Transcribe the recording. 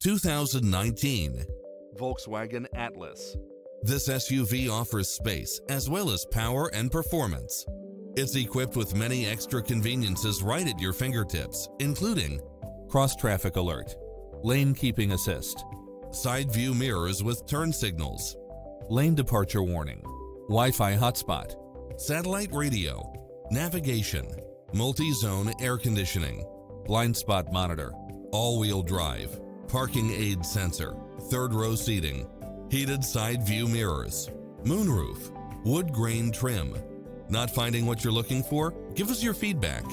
2019 Volkswagen Atlas. This SUV offers space as well as power and performance. It's equipped with many extra conveniences right at your fingertips, including cross-traffic alert, lane keeping assist, side view mirrors with turn signals, lane departure warning, Wi-Fi hotspot, satellite radio, navigation, multi-zone air conditioning, blind spot monitor, all-wheel drive, parking aid sensor, third row seating, heated side view mirrors, moonroof, wood grain trim. Not finding what you're looking for? Give us your feedback